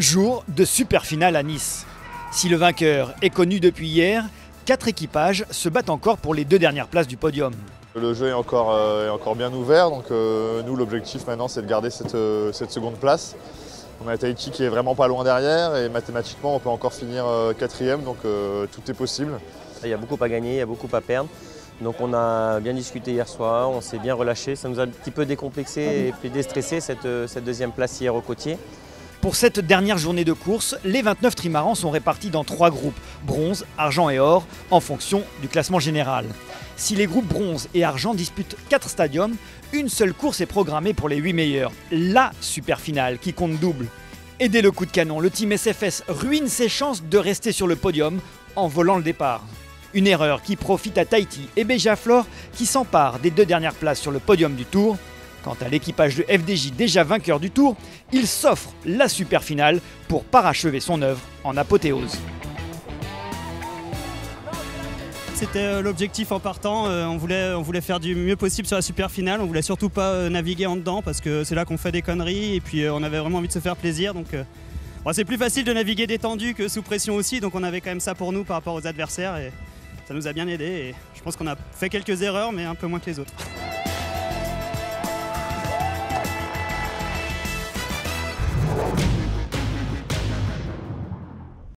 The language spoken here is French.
Jour de super finale à Nice. Si le vainqueur est connu depuis hier, quatre équipages se battent encore pour les deux dernières places du podium. Le jeu est encore, euh, est encore bien ouvert, donc euh, nous l'objectif maintenant c'est de garder cette, euh, cette seconde place. On a Tahiti qui est vraiment pas loin derrière et mathématiquement on peut encore finir euh, quatrième, donc euh, tout est possible. Il y a beaucoup à gagner, il y a beaucoup à perdre. Donc on a bien discuté hier soir, on s'est bien relâché. Ça nous a un petit peu décomplexé et puis déstressé cette, cette deuxième place hier au côtier. Pour cette dernière journée de course, les 29 trimarans sont répartis dans trois groupes, bronze, argent et or, en fonction du classement général. Si les groupes bronze et argent disputent 4 stadiums, une seule course est programmée pour les 8 meilleurs, la super finale qui compte double. Et dès le coup de canon, le team SFS ruine ses chances de rester sur le podium en volant le départ. Une erreur qui profite à Tahiti et Béjaflor qui s'emparent des deux dernières places sur le podium du tour. Quant à l'équipage de FDJ déjà vainqueur du tour, il s'offre la super finale pour parachever son œuvre en apothéose. C'était euh, l'objectif en partant. Euh, on, voulait, faire du mieux possible sur la super finale. On voulait surtout pas euh, naviguer en dedans parce que c'est là qu'on fait des conneries. Et puis on avait vraiment envie de se faire plaisir. Donc c'est plus facile de naviguer détendu que sous pression aussi. Donc on avait quand même ça pour nous par rapport aux adversaires. Et ça nous a bien aidé. Et je pense qu'on a fait quelques erreurs, mais un peu moins que les autres.